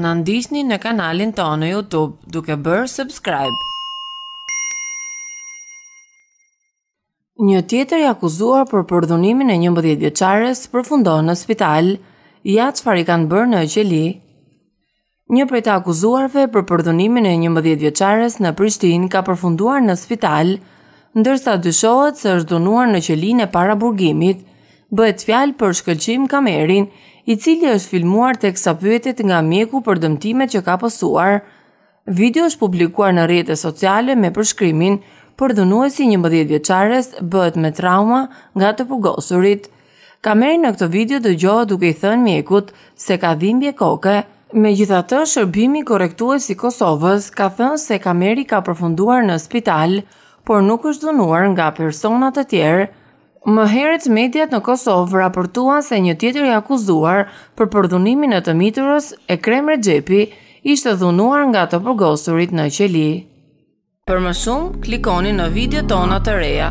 Na ndiqni në kanalin tonë në YouTube duke bërë subscribe. Një tjetër i akuzuar për përdhunimin e 11 vjeçares përfundon në spital. Ja çfarë i kanë bërë në qeli. Një prej të akuzuarve për përdhunimin e 11 vjeçares në Prishtinë ka përfunduar në spital, ndërsa dyshohet se është dhunuar në qelinë e paraburgimit. Bëhet fjalë për Shkëlqim Kamerin, i cili është filmuar teksa pyetet nga mjeku për dëmtimet që ka pësuar. Video është publikuar në rrjetet sociale me përshkrimin përdhunuesi i 11 vjeçares bëhet me trauma nga të burgosurit. Kameri në këtë video dëgjohet duke i thënë mjekut se ka dhimbje koke. Megjithatë, Shërbimi Korrektues i Kosovës ka thënë se Kameri ka përfunduar në spital, por nuk është dhunuar nga persona të tjerë. Më herët mediat në Kosovë raportuan se një tjetër i akuzuar për përdhunimin e të miturës Ekrem Rexhepi ishte dhunuar nga të burgosurit në qeli. Për më shumë, klikoni në videot tona të reja.